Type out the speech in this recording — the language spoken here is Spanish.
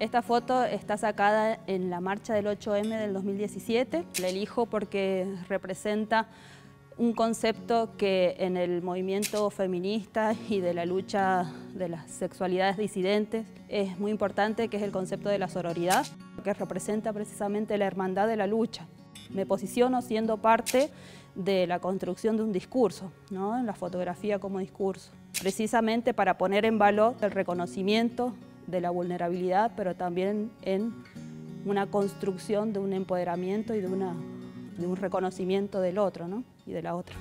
Esta foto está sacada en la marcha del 8M del 2017. La elijo porque representa un concepto que en el movimiento feminista y de la lucha de las sexualidades disidentes es muy importante, que es el concepto de la sororidad, que representa precisamente la hermandad de la lucha. Me posiciono siendo parte de la construcción de un discurso, ¿no? la fotografía como discurso, precisamente para poner en valor el reconocimiento de la vulnerabilidad, pero también en una construcción de un empoderamiento y de, una, de un reconocimiento del otro ¿no? y de la otra.